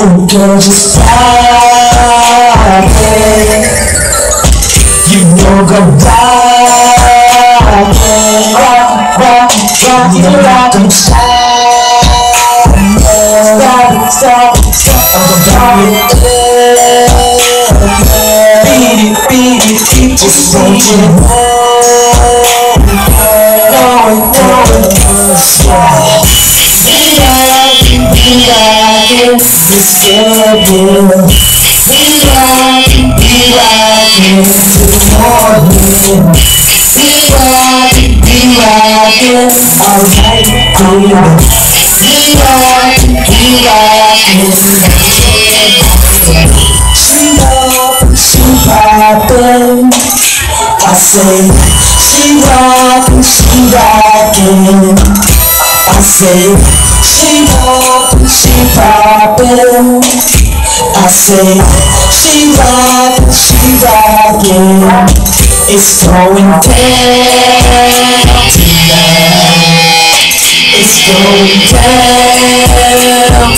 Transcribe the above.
Oh, girl, just stop it. You know go rock it, rock, rock, rock it, rock and stop it, stop it, stop it, stop it, beat it, beat it, beat it, just want you to know, know it, know it, yeah. We rock, we rock it, it's yeah. We rock, we rock it to the morning. We rock, we rock it all night, baby. We rock, we rock it. She up, she poppin'. I say, she rockin', she rockin'. I say, she poppin', she poppin'. I say, she rockin', she rockin'. It's going down tonight. It's going down